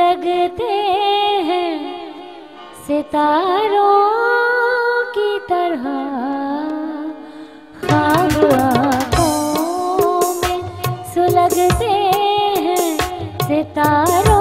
लगते हैं सितारों की तरह। ख्वाब आँखों में सुलगते हैं सितारों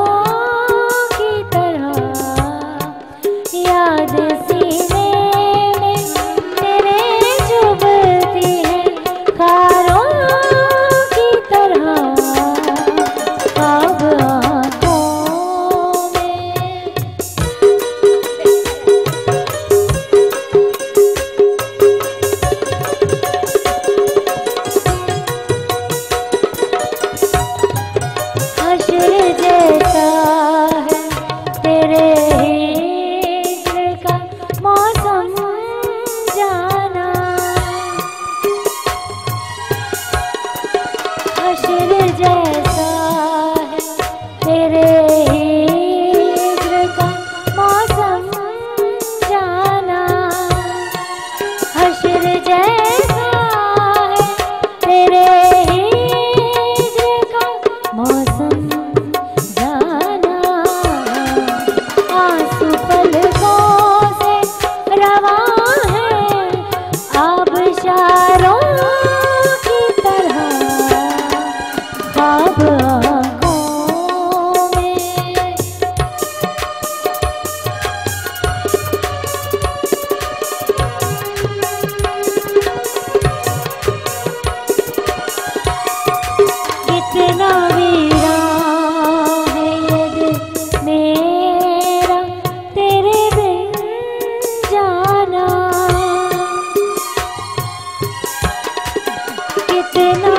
जैसा इशारों pena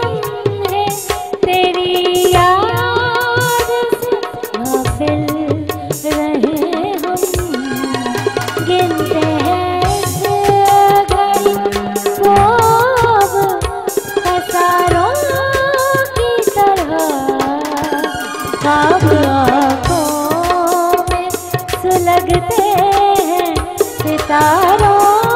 लगते हैं सितारों